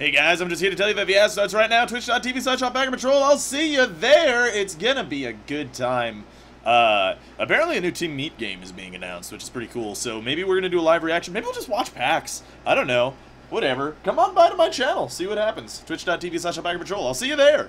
Hey guys, I'm just here to tell you that the ask starts right now. Twitch.tv slash Patrol. I'll see you there. It's gonna be a good time. Uh, apparently a new Team Meat game is being announced, which is pretty cool. So maybe we're gonna do a live reaction. Maybe we'll just watch PAX. I don't know. Whatever. Come on by to my channel. See what happens. Twitch.tv slash Patrol. I'll see you there.